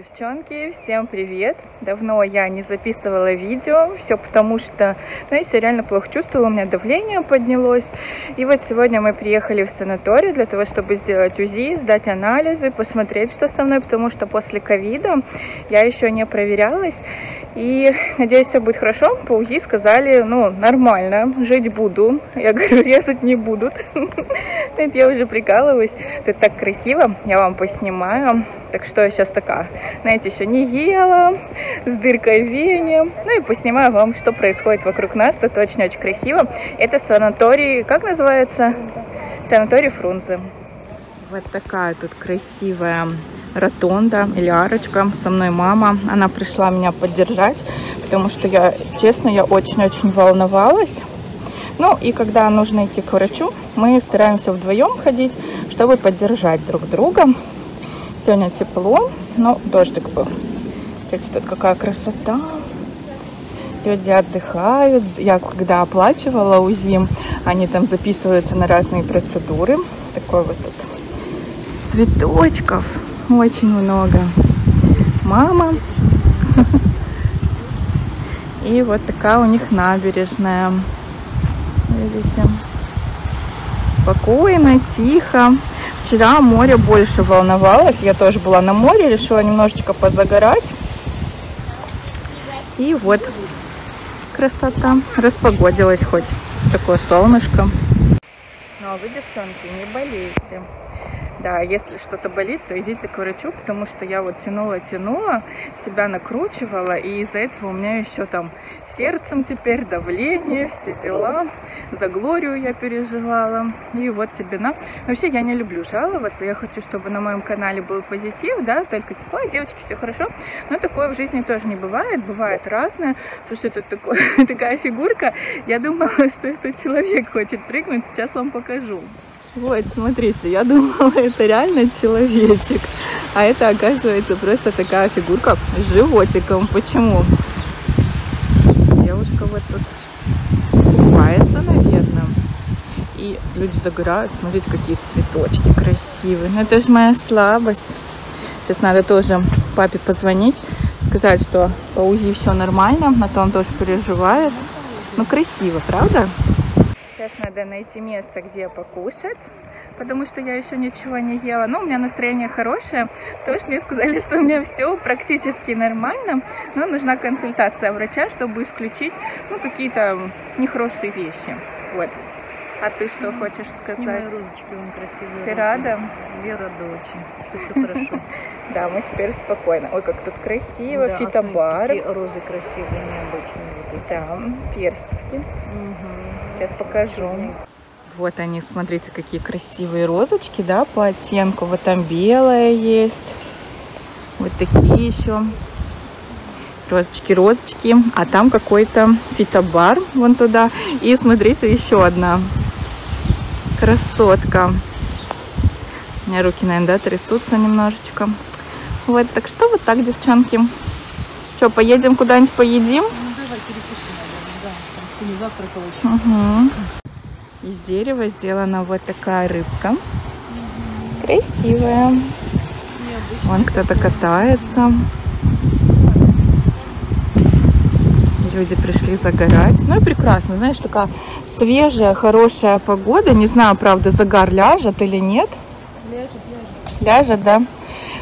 Девчонки, всем привет! Давно я не записывала видео, все потому что, ну, я реально плохо чувствовала, у меня давление поднялось. И вот сегодня мы приехали в санаторий для того, чтобы сделать УЗИ, сдать анализы, посмотреть, что со мной, потому что после ковида я еще не проверялась. И надеюсь, все будет хорошо. По УЗИ сказали, ну, нормально, жить буду. Я говорю, резать не будут. Это я уже прикалываюсь. Это так красиво, я вам поснимаю. Так что я сейчас такая, знаете, еще не ела, с дыркой в вене. Ну и поснимаю вам, что происходит вокруг нас. Это очень-очень красиво. Это санаторий, как называется? Санаторий Фрунзе. Вот такая тут красивая ротонда или арочка. Со мной мама. Она пришла меня поддержать, потому что я, честно, я очень-очень волновалась. Ну и когда нужно идти к врачу, мы стараемся вдвоем ходить, чтобы поддержать друг друга. Сегодня тепло, но дождик был. Смотрите, тут какая красота. Люди отдыхают. Я когда оплачивала УЗИ, они там записываются на разные процедуры. Такой вот тут цветочков очень много. Мама. И вот такая у них набережная. Видите? Спокойно, тихо. Вчера море больше волновалось. Я тоже была на море, решила немножечко позагорать. И вот красота. Распогодилась хоть. Такое солнышко. Ну а вы, девчонки, не болейте. Да, если что-то болит, то идите к врачу, потому что я вот тянула-тянула, себя накручивала, и из-за этого у меня еще там сердцем теперь давление, все дела. За Глорию я переживала. И вот тебе на. Вообще я не люблю жаловаться, я хочу, чтобы на моем канале был позитив, да, только типа, девочки, все хорошо. Но такое в жизни тоже не бывает, бывает разное. Слушай, тут такое, такая фигурка, я думала, что этот человек хочет прыгнуть, сейчас вам покажу. Вот, смотрите, я думала, это реально человечек. А это, оказывается, просто такая фигурка с животиком. Почему? Девушка вот тут купается, наверное. И люди загорают. Смотрите, какие цветочки красивые. Но это же моя слабость. Сейчас надо тоже папе позвонить, сказать, что по УЗИ все нормально. На то он тоже переживает. Ну, красиво, правда? Сейчас надо найти место, где покушать, потому что я еще ничего не ела. Но у меня настроение хорошее, потому что мне сказали, что у меня все практически нормально, но нужна консультация врача, чтобы исключить ну, какие-то нехорошие вещи. Вот. А ты что хочешь сказать? Розочки, он красивый. Ты рада? Я рада очень, что все хорошо. Да, мы теперь спокойно. Ой, как тут красиво, Да, фитобар. розы красивые, необычные. Там персики. Сейчас покажу. Вот они, смотрите, какие красивые розочки, да, по оттенку. Вот там белая есть. Вот такие еще. Розочки, розочки. А там какой-то фитобар вон туда. И смотрите, еще одна красотка. У меня руки, наверное, да, трясутся немножечко. Вот, так что вот так, девчонки. Что, поедем куда-нибудь поедим? Ну давай перекусим, наверное, да. Там Ты не завтракала еще. Угу. Из дерева сделана вот такая рыбка. Красивая. Необычно. Вон кто-то катается. Люди пришли загорать. Ну и прекрасно, знаешь, такая свежая, хорошая погода. Не знаю, правда, загар ляжет или нет. Ляжет, ляжет. Ляжет, да.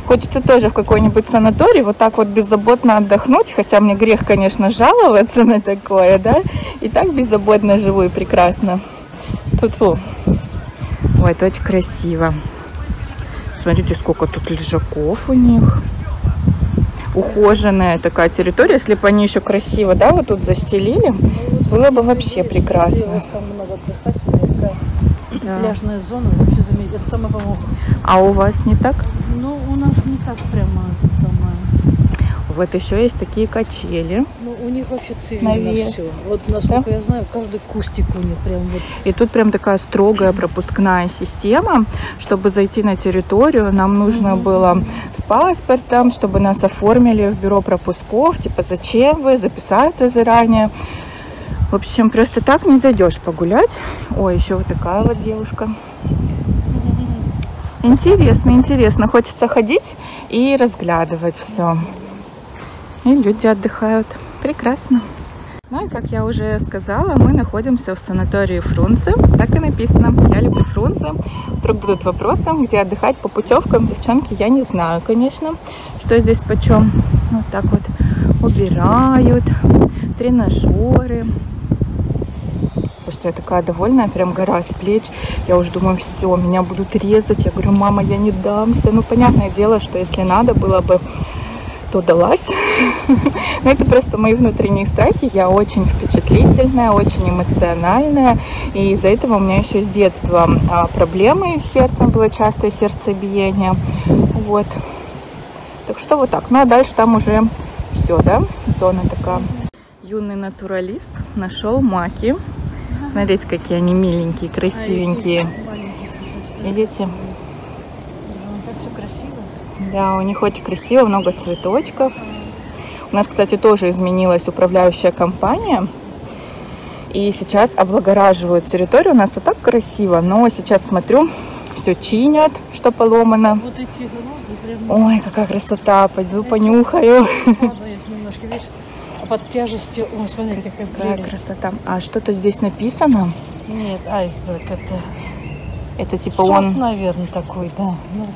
Хочется тоже в какой-нибудь санаторий вот так вот беззаботно отдохнуть, хотя мне грех, конечно, жаловаться на такое, да, и так беззаботно живу и прекрасно. Тут, фу. Ой, это очень красиво. Смотрите, сколько тут лежаков у них. Ухоженная такая территория, если бы они еще красиво, да, вот тут застелили, было бы вообще прекрасно. Да. пляжная зона, вообще заметь, это самое, по-моему, А у вас не так? ну, у нас не так прямо это самое. Вот еще есть такие качели. Ну, у них вообще цивильно Навес. все. Вот насколько я знаю, каждый кустик у них прям вот. И тут прям такая строгая пропускная система. Чтобы зайти на территорию, нам нужно было с паспортом, чтобы нас оформили в бюро пропусков. Типа, зачем вы, записаться заранее. В общем, просто так не зайдешь погулять. Ой, еще вот такая вот девушка. Интересно, интересно. Хочется ходить и разглядывать все. И люди отдыхают. Прекрасно. Ну и как я уже сказала, мы находимся в санатории Фрунзе. Так и написано. Я люблю Фрунзе. Вдруг будут вопросы, где отдыхать по путевкам. Девчонки, я не знаю, конечно, что здесь почем. Вот так вот убирают. Тренажеры. Слушайте, я такая довольная, прям гора с плеч. Я уже думаю, все, меня будут резать. Я говорю, мама, я не дамся. Ну, понятное дело, что если надо было бы то далась. Но это просто мои внутренние страхи. Я очень впечатлительная, очень эмоциональная. И из-за этого у меня еще с детства а, проблемы с сердцем, было частое сердцебиение. Вот. Так что вот так. Ну а дальше там уже все, да, зона такая. Юный натуралист нашел маки. Смотрите, какие они миленькие, красивенькие. Видите? Как все красиво. Да, у них очень красиво, много цветочков. У нас, кстати, тоже изменилась управляющая компания. И сейчас облагораживают территорию. У нас и так красиво, но сейчас смотрю, все чинят, что поломано. Вот эти розы прям... Ой, какая красота, пойду понюхаю. Их немножко, видишь? Под тяжестью... Ой, смотри, какая прелесть. красота. А что-то здесь написано? Нет, айсберг это... Это типа Сорт, он... наверное, такой, да. Ну,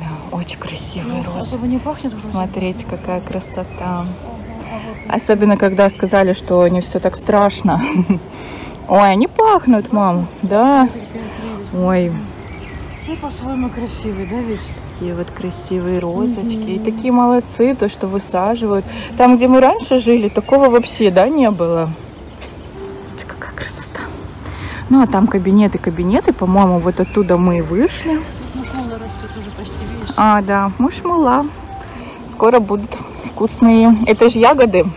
Да, очень красивый ну, роз. особо не пахнет вроде. Смотрите, какая красота. Ага, а вот Особенно, когда сказали, что не все так страшно. Ой, они пахнут, мам. Да. Ой, Все по-своему красивые, да, ведь? Такие вот красивые розочки. И такие молодцы, то, что высаживают. Там, где мы раньше жили, такого вообще, да, не было. Смотрите, какая красота. Ну, а там кабинеты, кабинеты. По-моему, вот оттуда мы и вышли. Тут мушмула растет уже почти, видишь? А, да, мушмула. Скоро будут вкусные. Это же ягоды. Ну.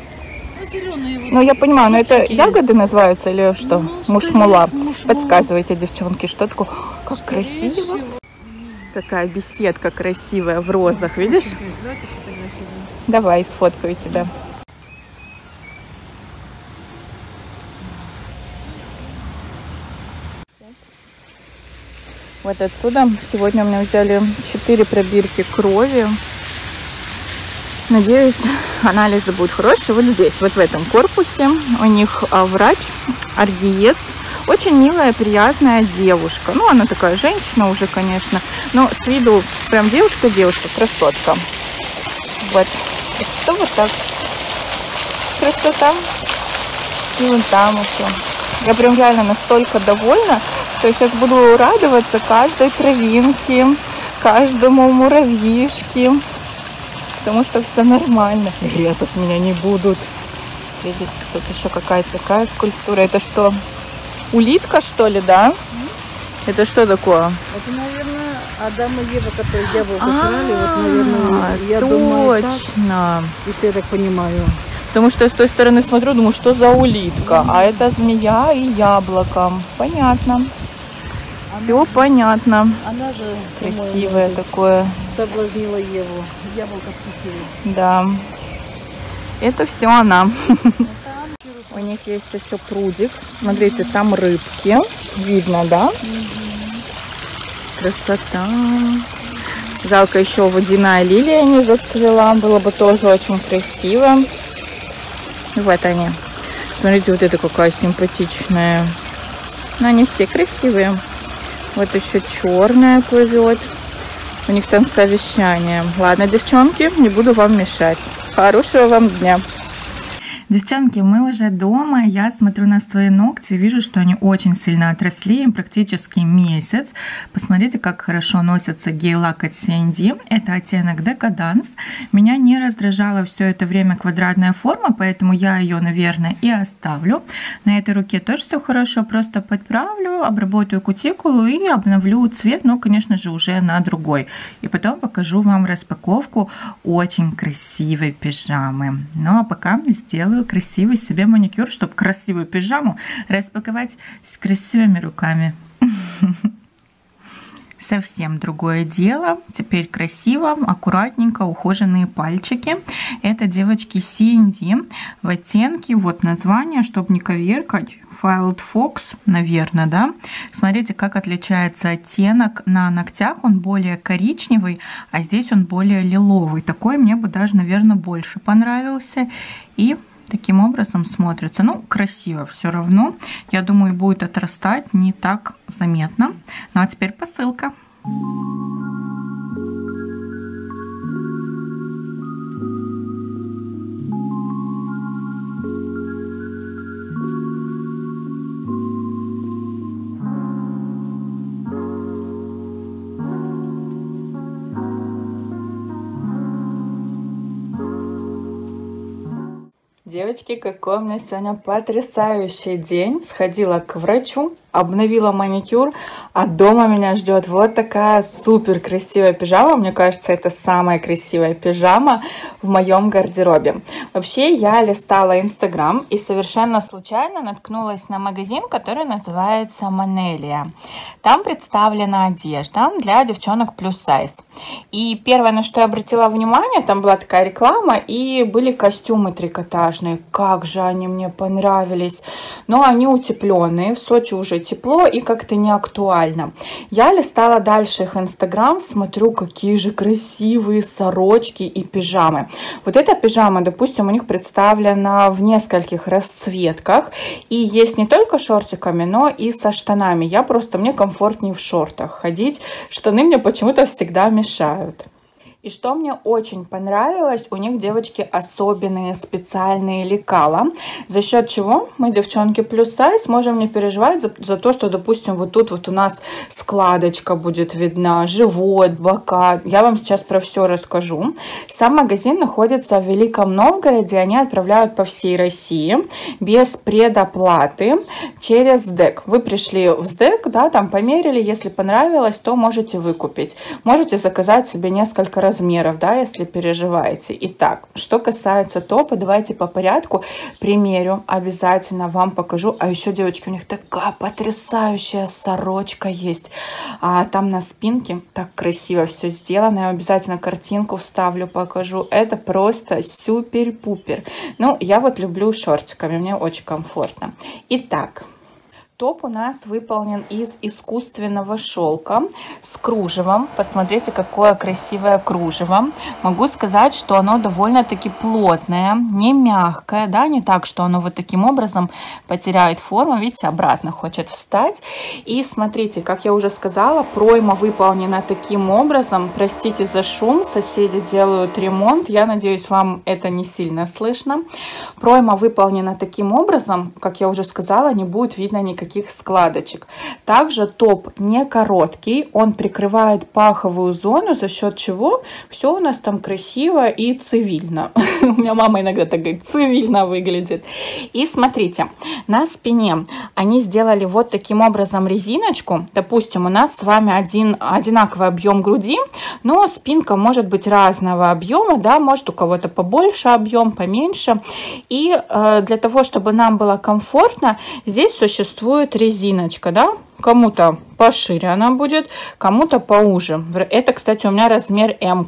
Ну, я понимаю, но это ягоды называются или что? Ну, Мушмула. мушмула. Подсказывайте, девчонки, что такое? Как Скорее красиво. всего. Какая беседка красивая в розах, видишь? Давай, сфоткаю тебя. Вот отсюда сегодня у меня взяли 4 пробирки крови. Надеюсь, анализы будут хорошие. Вот здесь, вот в этом корпусе у них а, врач, аргиец. Очень милая, приятная девушка. Ну, она такая женщина уже, конечно. Но с виду прям девушка-девушка, красотка. Вот. Что вот так. Красота. И вон там еще. Я прям реально настолько довольна, что я сейчас буду радоваться каждой травинке, каждому муравьишке. Потому что все нормально. Резать меня не будут. Видите, тут еще какая-то такая скульптура. Это что? Улитка, что ли, да? Это что такое? Это, наверное, Адам и Ева, которые яблоко А, крали. Вот, наверное, я думаю, точно. если я так понимаю. Потому что я с той стороны смотрю, думаю, что за улитка? А это змея и яблоко. Понятно. Все понятно. Она же, Красивое такое. соблазнила Еву. Яблоко вкусили. Да. Это все она. У них есть еще прудик. Смотрите, там рыбки. Видно, да? Красота. Жалко, еще водяная лилия не зацвела. Было бы тоже очень красиво. Вот они. Смотрите, вот это какая симпатичная. Но они все красивые. Вот еще черная плывет. У них там совещание. Ладно, девчонки, не буду вам мешать. Хорошего вам дня. Девчонки, мы уже дома. Я смотрю на свои ногти, вижу, что они очень сильно отросли, им практически месяц. Посмотрите, как хорошо носится гель-лак от CND. Это оттенок Decadence. Меня не раздражала все это время квадратная форма, поэтому я ее, наверное, и оставлю. На этой руке тоже все хорошо, просто подправлю, обработаю кутикулу и обновлю цвет, но, конечно же, уже на другой. И потом покажу вам распаковку очень красивой пижамы. Ну а пока сделаю красивый себе маникюр, чтобы красивую пижаму распаковать с красивыми руками. совсем другое дело. Теперь красиво, аккуратненько, ухоженные пальчики. Это девочки C&D в оттенке, вот название, чтобы не коверкать. Filed Fox, наверное, да. Смотрите, как отличается оттенок на ногтях. Он более коричневый, а здесь он более лиловый. Такой мне бы даже, наверное, больше понравился. И таким образом смотрится. Ну, красиво все равно. Я думаю, будет отрастать не так заметно. Ну, а теперь посылка. Девочки, какой у меня сегодня потрясающий день. Сходила к врачу, обновила маникюр, а дома меня ждет вот такая супер красивая пижама. Мне кажется, это самая красивая пижама в моем гардеробе. Вообще, я листала Инстаграм и совершенно случайно наткнулась на магазин, который называется Манелия. Там представлена одежда для девчонок плюс сайз. И первое, на что я обратила внимание, там была такая реклама, и были костюмы трикотажные. Как же они мне понравились. Но они утепленные, в Сочи уже тепло и как-то не актуально. Я листала дальше их инстаграм, смотрю, какие же красивые сорочки и пижамы. Вот эта пижама, допустим, у них представлена в нескольких расцветках. И есть не только шортиками, но и со штанами. Я просто, мне комфортнее в шортах ходить. Штаны мне почему-то всегда мешают. И что мне очень понравилось, у них, девочки, особенные специальные лекала, за счет чего мы, девчонки, плюс сайз, можем не переживать за, за то, что, допустим, вот тут вот у нас складочка будет видна, живот, бока. Я вам сейчас про все расскажу. Сам магазин находится в Великом Новгороде, они отправляют по всей России без предоплаты через СДЭК. Вы пришли в СДЭК, да, там померили, если понравилось, то можете выкупить. Можете заказать себе несколько раз размеров, да, если переживаете. Итак, что касается топа, давайте по порядку примерю, обязательно вам покажу. А еще, девочки, у них такая потрясающая сорочка есть. А там на спинке так красиво все сделано. Я обязательно картинку вставлю, покажу. Это просто супер-пупер. Ну, я вот люблю шортиками, мне очень комфортно. Итак, Топ у нас выполнен из искусственного шелка с кружевом. Посмотрите, какое красивое кружево. Могу сказать, что оно довольно-таки плотное, не мягкое, да, не так, что оно вот таким образом потеряет форму. Видите, обратно хочет встать. И смотрите, как я уже сказала, пройма выполнена таким образом. Простите за шум, соседи делают ремонт. Я надеюсь, вам это не сильно слышно. Пройма выполнена таким образом, как я уже сказала, не будет видно никаких никаких складочек. Также топ не короткий, он прикрывает паховую зону, за счет чего все у нас там красиво и цивильно. У меня мама иногда так говорит, цивильно выглядит. И смотрите, на спине они сделали вот таким образом резиночку. Допустим, у нас с вами один одинаковый объем груди, но спинка может быть разного объема, да, может у кого-то побольше объем, поменьше. И э, для того, чтобы нам было комфортно, здесь существует существует резиночка, да, кому-то пошире она будет, кому-то поуже. Это, кстати, у меня размер М,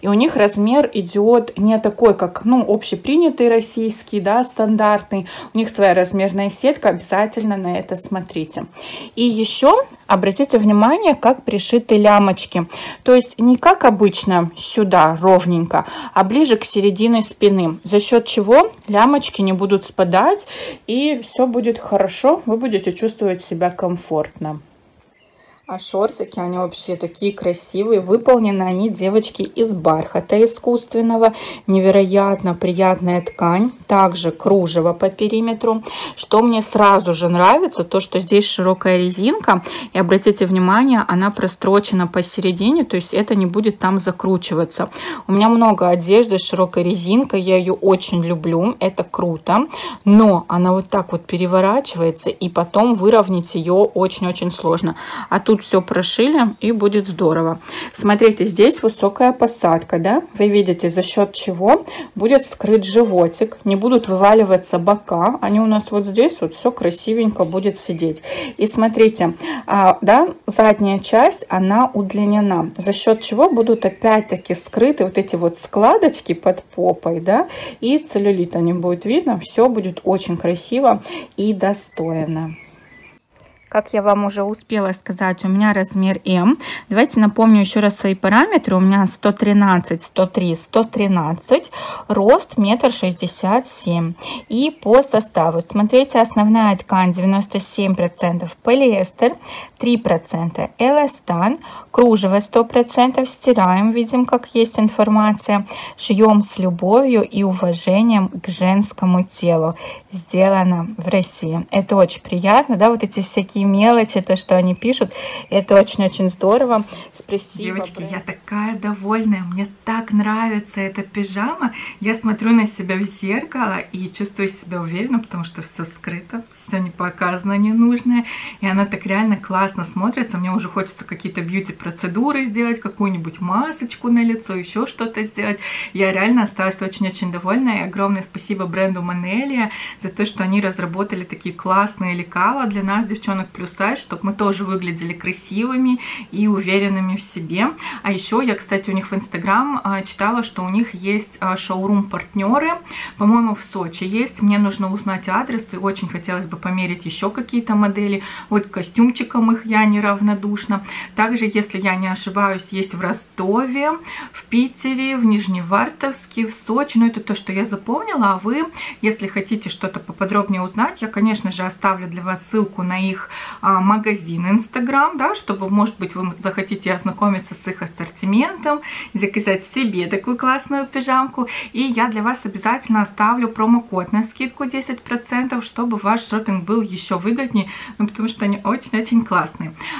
и у них размер идет не такой, как, ну, общепринятый российский, да, стандартный. У них своя размерная сетка, обязательно на это смотрите. И еще обратите внимание, как пришиты лямочки. То есть не как обычно сюда ровненько, а ближе к середине спины, за счет чего лямочки не будут спадать, и все будет хорошо, вы будете чувствовать себя комфортно комфортно. А шортики, они вообще такие красивые. Выполнены они, девочки, из бархата искусственного. Невероятно приятная ткань. Также кружево по периметру. Что мне сразу же нравится, то, что здесь широкая резинка. И обратите внимание, она прострочена посередине, то есть это не будет там закручиваться. У меня много одежды с широкой резинкой, я ее очень люблю. Это круто. Но она вот так вот переворачивается, и потом выровнять ее очень-очень сложно. А тут все прошили и будет здорово. Смотрите, здесь высокая посадка, да? Вы видите, за счет чего будет скрыт животик, не будут вываливаться бока. Они у нас вот здесь вот все красивенько будет сидеть. И смотрите, а, да, задняя часть, она удлинена, за счет чего будут опять-таки скрыты вот эти вот складочки под попой, да, и целлюлит они будет видно. Все будет очень красиво и достойно. Как я вам уже успела сказать, у меня размер М. Давайте напомню еще раз свои параметры. У меня 113, 103, 113. Рост метр шестьдесят семь. И по составу. Смотрите, основная ткань 97% полиэстер, 3% эластан, кружево 100% стираем, видим, как есть информация. Шьем с любовью и уважением к женскому телу. Сделано в России. Это очень приятно, да, вот эти всякие мелочи, то, что они пишут. Это очень-очень здорово. Спасибо. Девочки, я такая довольная. Мне так нравится эта пижама. Я смотрю на себя в зеркало и чувствую себя уверенно, потому что все скрыто, все не показано ненужное. И она так реально классно смотрится. Мне уже хочется какие-то бьюти-процедуры сделать, какую-нибудь масочку на лицо, еще что-то сделать. Я реально осталась очень-очень довольна. И огромное спасибо бренду Манелия за то, что они разработали такие классные лекала для нас, девчонок, плюс сайз, чтобы мы тоже выглядели красивыми и уверенными в себе. А еще я, кстати, у них в Инстаграм а, читала, что у них есть а, шоурум-партнеры, по-моему, в Сочи есть. Мне нужно узнать адрес, и очень хотелось бы померить еще какие-то модели. Вот костюмчиком их я неравнодушна. Также, если я не ошибаюсь, есть в Ростове, в Питере, в Нижневартовске, в Сочи. Но это то, что я запомнила. А вы, если хотите что-то поподробнее узнать, я, конечно же, оставлю для вас ссылку на их а, магазин Инстаграм, да, чтобы, может быть, вы захотите ознакомиться с их ассортиментом, заказать себе такую классную пижамку. И я для вас обязательно оставлю промокод на скидку 10%, чтобы ваш шопинг был еще выгоднее, ну, потому что они очень-очень классные.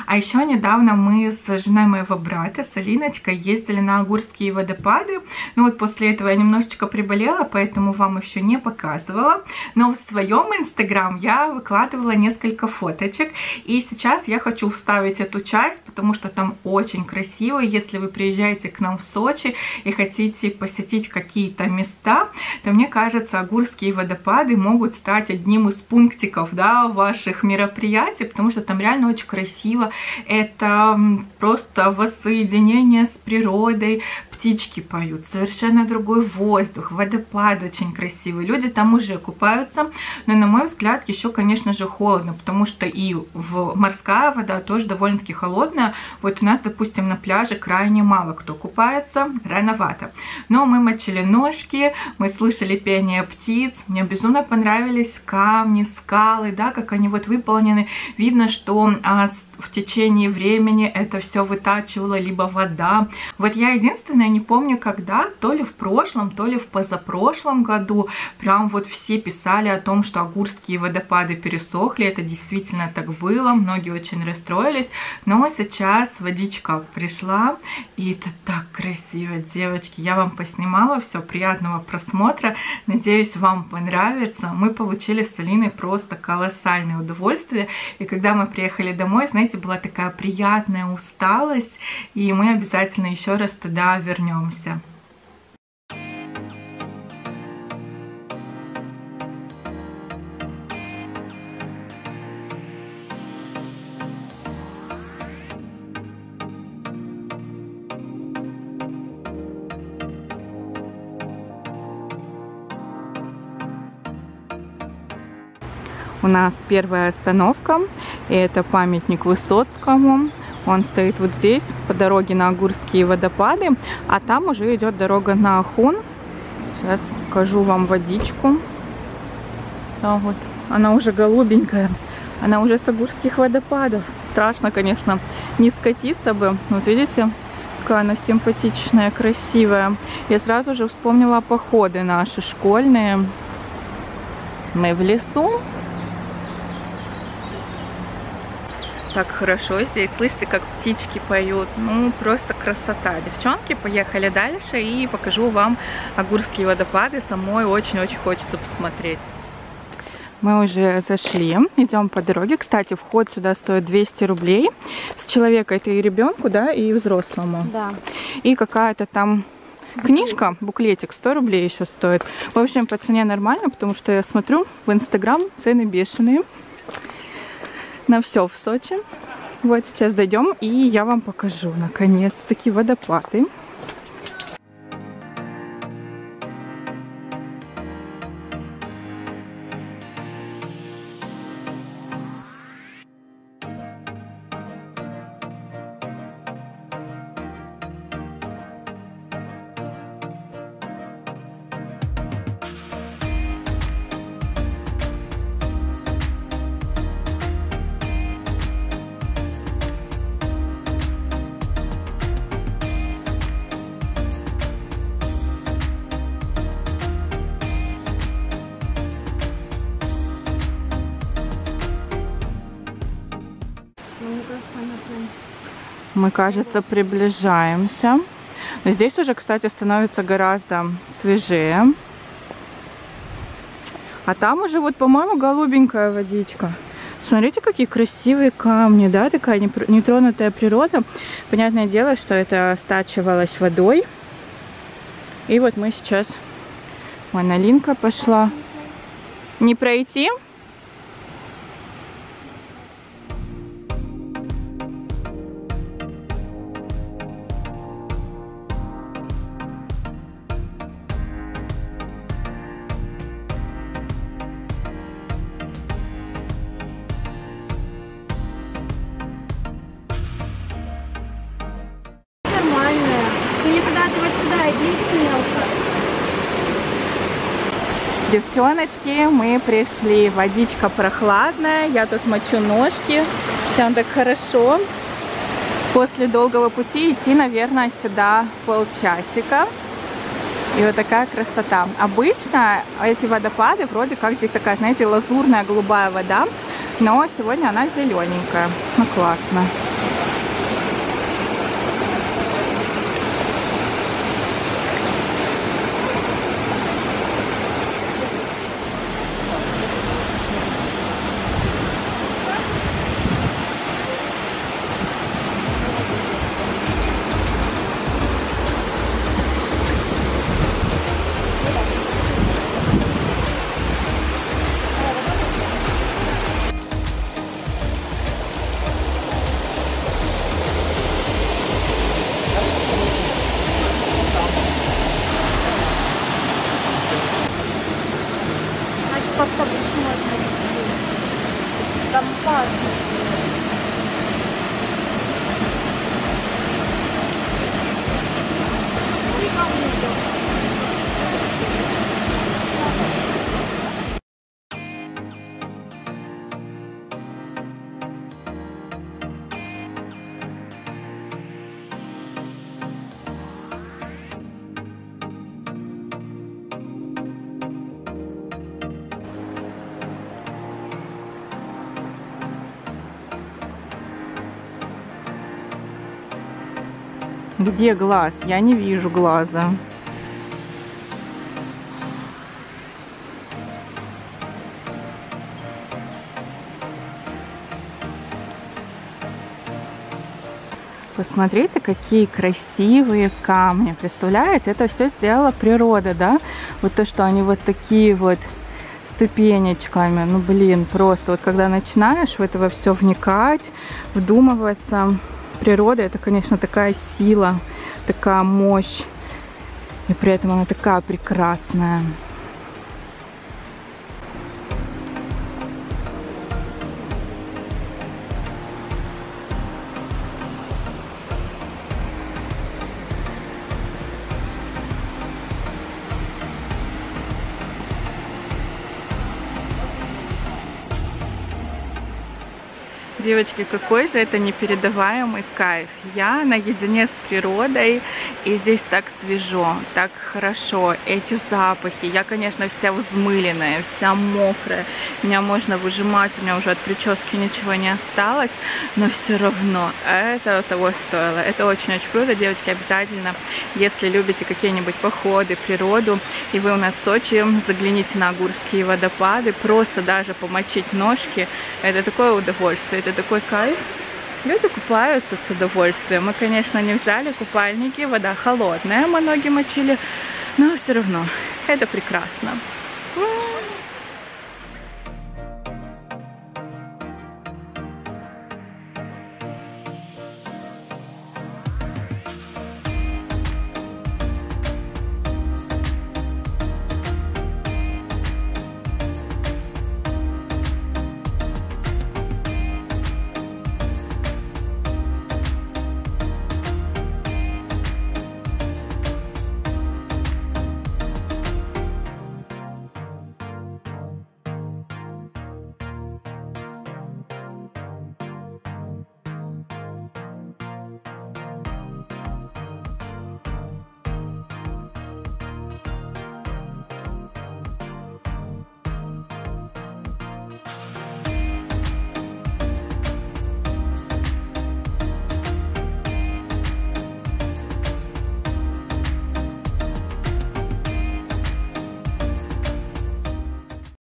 А еще недавно мы с женой моего брата, с Алиночкой, ездили на Агурские водопады. Ну вот после этого я немножечко приболела, поэтому вам еще не показывала. Но в своем инстаграм я выкладывала несколько фоточек. И сейчас я хочу вставить эту часть, потому что там очень красиво. Если вы приезжаете к нам в Сочи и хотите посетить какие-то места, то мне кажется, Агурские водопады могут стать одним из пунктиков да, ваших мероприятий, потому что там реально очень красиво. Это просто воссоединение с природой, птички поют, совершенно другой воздух, водопад очень красивый. Люди там уже купаются, но на мой взгляд еще, конечно же, холодно, потому что и в морская вода тоже довольно-таки холодная. Вот у нас, допустим, на пляже крайне мало кто купается, рановато. Но мы мочили ножки, мы слышали пение птиц, мне безумно понравились камни, скалы, да, как они вот выполнены. Видно, что а, в течение времени это все вытачивала либо вода. Вот я единственное не помню, когда, то ли в прошлом, то ли в позапрошлом году, прям вот все писали о том, что Агурские водопады пересохли. Это действительно так было, многие очень расстроились. Но сейчас водичка пришла, и это так красиво, девочки. Я вам поснимала, все, приятного просмотра. Надеюсь, вам понравится. Мы получили с Алиной просто колоссальное удовольствие. И когда мы приехали домой, знаете, была такая приятная усталость, и мы обязательно еще раз туда вернемся. У нас первая остановка, и это памятник Высоцкому. Он стоит вот здесь, по дороге на Агурские водопады, а там уже идет дорога на Ахун. Сейчас покажу вам водичку. Да, вот, она уже голубенькая, она уже с Агурских водопадов. Страшно, конечно, не скатиться бы. Вот видите, какая она симпатичная, красивая. Я сразу же вспомнила походы наши школьные. Мы в лесу, так хорошо здесь. Слышите, как птички поют. Ну, просто красота. Девчонки, поехали дальше и покажу вам Агурские водопады. Самой очень-очень хочется посмотреть. Мы уже зашли, идем по дороге. Кстати, вход сюда стоит 200 рублей. С человека это и ребенку, да, и взрослому. Да. И какая-то там книжка, буклетик 100 рублей еще стоит. В общем, по цене нормально, потому что я смотрю в Инстаграм, цены бешеные. На все в Сочи. Вот сейчас дойдем, и я вам покажу, наконец-таки, водопады. Мы, кажется, приближаемся. Но здесь уже, кстати, становится гораздо свежее. А там уже вот, по-моему, голубенькая водичка. Смотрите, какие красивые камни, да, такая нетронутая природа. Понятное дело, что это стачивалось водой. И вот мы сейчас... Вон Алинка пошла. Не пройти? Девчоночки, мы пришли. Водичка прохладная. Я тут мочу ножки. Там так хорошо. После долгого пути идти, наверное, сюда полчасика. И вот такая красота. Обычно эти водопады, вроде как здесь такая, знаете, лазурная голубая вода. Но сегодня она зелененькая. Ну, классно. Где глаз? Я не вижу глаза. Посмотрите, какие красивые камни. Представляете, это все сделала природа, да? Вот то, что они вот такие вот ступенечками. Ну, блин, просто вот когда начинаешь в это все вникать, вдумываться, природа это, конечно, такая сила, такая мощь. И при этом она такая прекрасная. Девочки, какой же это непередаваемый кайф. Я наедине с природой, и здесь так свежо, так хорошо. Эти запахи, я, конечно, вся взмыленная, вся мокрая. Меня можно выжимать, у меня уже от прически ничего не осталось, но все равно это того стоило. Это очень-очень круто, девочки, обязательно, если любите какие-нибудь походы, природу, и вы у нас в Сочи, загляните на Агурские водопады, просто даже помочить ножки, это такое удовольствие, это такой кайф. Люди купаются с удовольствием. Мы, конечно, не взяли купальники, вода холодная, мы ноги мочили, но все равно это прекрасно.